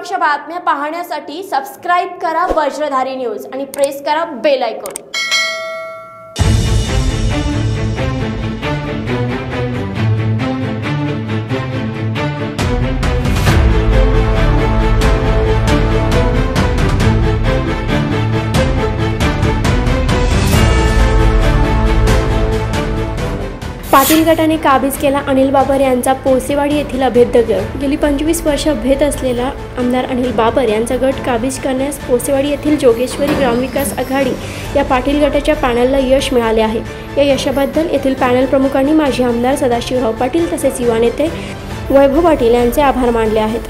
बातम्या पाहण्यासाठी सबस्क्राईब करा वज्रधारी न्यूज आणि प्रेस करा बेल आयकॉन पाटील गटाने काबीज केला. अनिल बाबर यांचा पोसेवाडी येथील अभेद्य गट. गेली पंचवीस वर्ष भेद असलेला आमदार अनिल बाबर यांचा गट काबीज करण्यास पोसेवाडी येथील जोगेश्वरी ग्रामविकास आघाडी या पाटील गटाच्या पॅनलला यश मिळाले आहे. या यशाबद्दल येथील पॅनल प्रमुखांनी माजी आमदार सदाशिवराव पाटील तसेच युवा नेते वैभव पाटील यांचे आभार मानले आहेत.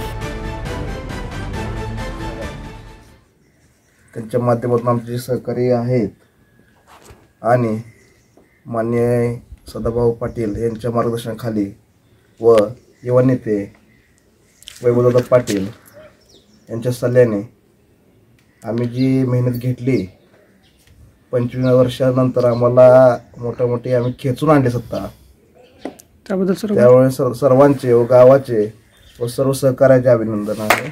त्यांच्या माध्यमातून आमचे सहकारी आहेत आणि मान्य सदाभाऊ पाटील यांच्या मार्गदर्शनाखाली व युवा नेते वैभवदादा पाटील यांच्या सल्ल्याने आम्ही जी मेहनत घेतली पंचवीस वर्षानंतर आम्हाला मोठ्यामोठी आम्ही खेचून आणली सत्ता. त्याबद्दल सर्व त्यामुळे सर्व सर्वांचे व गावाचे व सर्व सहकार्याचे अभिनंदन आहे.